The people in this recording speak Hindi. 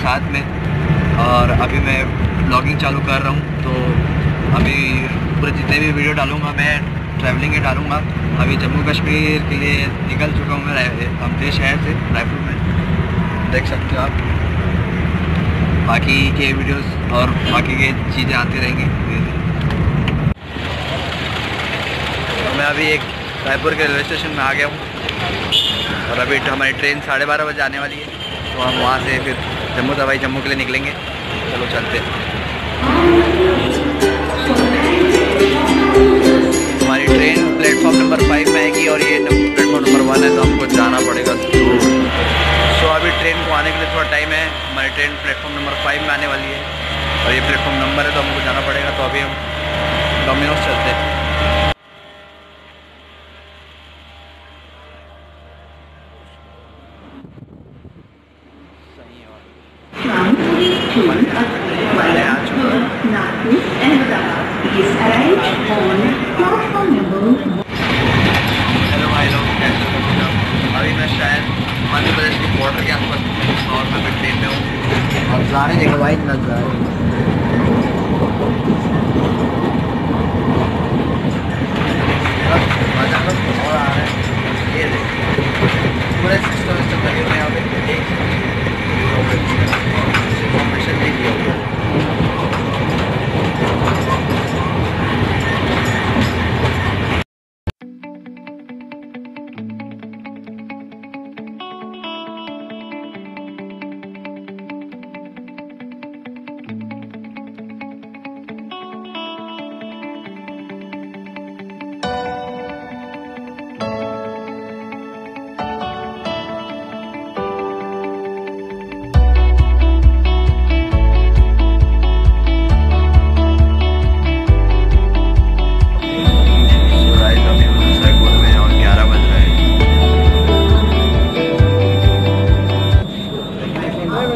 साथ में। और अभी मैं ब्लॉगिंग चालू कर रहा हूँ तो अभी पूरे जितने भी वीडियो डालूँगा, मैं ट्रैवलिंग ही डालूँगा। अभी जम्मू कश्मीर के लिए निकल चुका हूँ मैं अपने शहर से, रायपुर में। देख सकते हो आप। बाकी के वीडियोस और बाकी के चीज़ें आती रहेंगी। तो मैं अभी एक रायपुर के रेलवे स्टेशन में आ गया हूँ। और अभी हमारी ट्रेन साढ़े बारह बजे आने वाली है। तो हम वहाँ से फिर जम्मू दवाई जम्मू के लिए निकलेंगे। चलो चलते हमारी ट्रेन प्लेटफॉर्म नंबर फाइव में आएगी और ये प्लेटफॉर्म नंबर वन है तो हमको जाना पड़ेगा सो अभी ट्रेन को आने के लिए थोड़ा टाइम है। हमारी ट्रेन प्लेटफॉर्म नंबर फाइव में आने वाली है। और ये प्लेटफॉर्म नंबर है तो हमको जाना पड़ेगा। तो अभी हम डोमिनोज चलते हैं। हेलो भाई लोग कैसे हो सब लोग? अभी मैं शायद मध्य प्रदेश के बॉर्डर के आसपास हूँ और मैं अभी ट्रेन में हूँ और नज़ारे देखो भाई नज़ारे